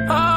Oh,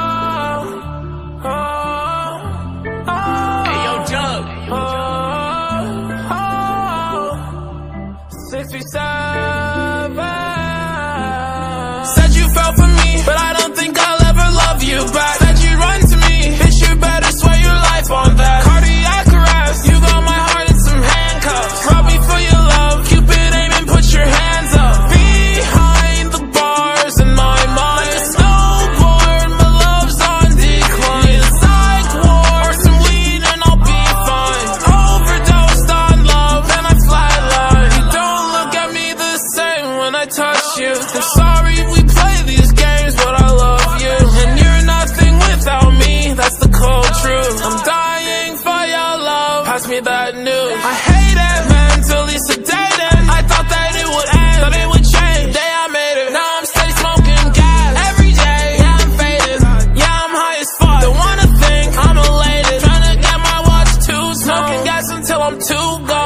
Touch you. I'm sorry we play these games, but I love you. And you're nothing without me, that's the cold truth. I'm dying for your love, pass me that news. I hate it, mentally sedated. I thought that it would end, thought it would change. The Day I made it, now I'm steady smoking gas. Every day, yeah, I'm faded. Yeah, I'm high as fuck. Don't wanna think I'm elated. Trying to get my watch too Smoking gas until I'm too gone.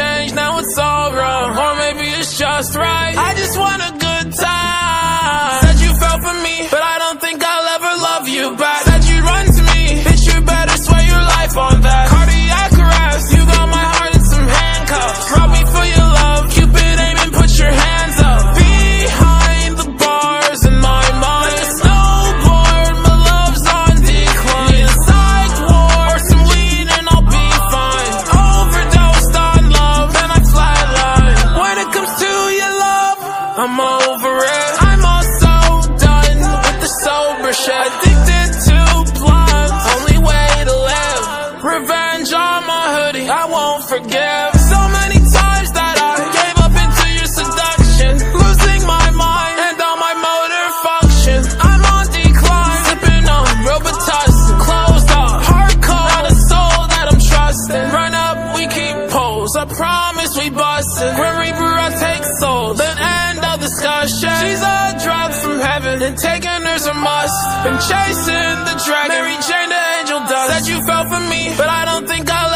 Changed, now Over it. I'm also done with the sober shit. Addicted to blunts, only way to live. Revenge on my hoodie, I won't forgive. So many times that I gave up into your seduction, losing my mind and all my motor function. I'm on decline, sipping on Robitussin, closed off, hardcore, not a soul that I'm trusting. Run up, we keep poles. I promise we bustin'. She's a drug from heaven, and taking her's a must. Been chasing the dragon, Mary Jane the angel dust. Said you fell for me, but I don't think I'll